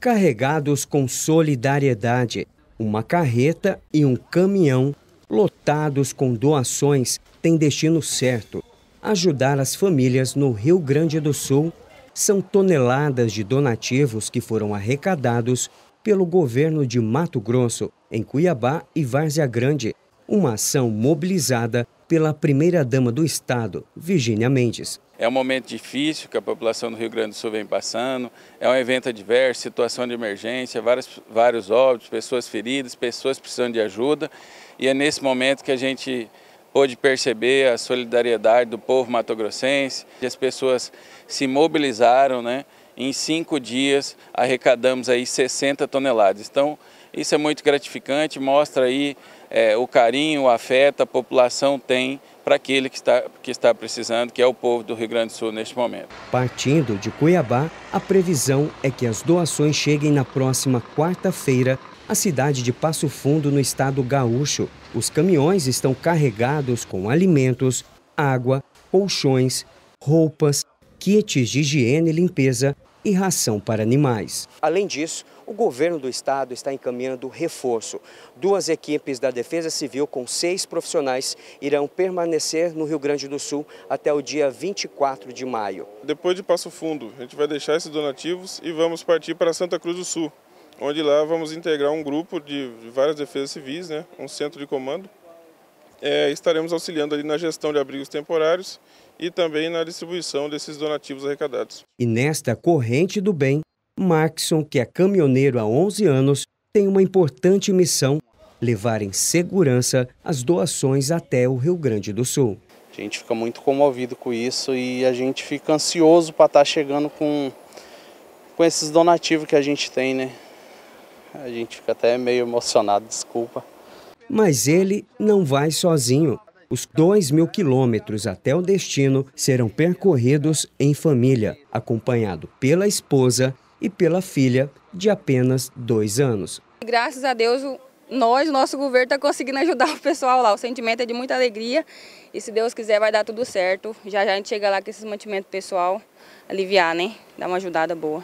carregados com solidariedade. Uma carreta e um caminhão lotados com doações têm destino certo: ajudar as famílias no Rio Grande do Sul. São toneladas de donativos que foram arrecadados pelo governo de Mato Grosso, em Cuiabá e Várzea Grande, uma ação mobilizada pela primeira-dama do Estado, Virgínia Mendes. É um momento difícil que a população do Rio Grande do Sul vem passando, é um evento adverso, situação de emergência, vários, vários óbitos, pessoas feridas, pessoas precisando de ajuda, e é nesse momento que a gente pôde perceber a solidariedade do povo matogrossense, as pessoas se mobilizaram, né? Em cinco dias arrecadamos aí 60 toneladas. Então, isso é muito gratificante, mostra aí é, o carinho, o afeto a população tem para aquele que está, que está precisando, que é o povo do Rio Grande do Sul neste momento. Partindo de Cuiabá, a previsão é que as doações cheguem na próxima quarta-feira à cidade de Passo Fundo, no estado gaúcho. Os caminhões estão carregados com alimentos, água, colchões, roupas, kits de higiene e limpeza e ração para animais. Além disso, o governo do estado está encaminhando reforço. Duas equipes da Defesa Civil com seis profissionais irão permanecer no Rio Grande do Sul até o dia 24 de maio. Depois de Passo Fundo, a gente vai deixar esses donativos e vamos partir para Santa Cruz do Sul, onde lá vamos integrar um grupo de várias defesas civis, né, um centro de comando. É, estaremos auxiliando ali na gestão de abrigos temporários e também na distribuição desses donativos arrecadados. E nesta corrente do bem, Maxson, que é caminhoneiro há 11 anos, tem uma importante missão: levar em segurança as doações até o Rio Grande do Sul. A gente fica muito comovido com isso e a gente fica ansioso para estar tá chegando com, com esses donativos que a gente tem, né? A gente fica até meio emocionado, desculpa. Mas ele não vai sozinho. Os 2 mil quilômetros até o destino serão percorridos em família, acompanhado pela esposa e pela filha de apenas dois anos. Graças a Deus, nós, nosso governo, está conseguindo ajudar o pessoal lá. O sentimento é de muita alegria e se Deus quiser vai dar tudo certo. Já já a gente chega lá com esse mantimento pessoal, aliviar, né? Dar uma ajudada boa.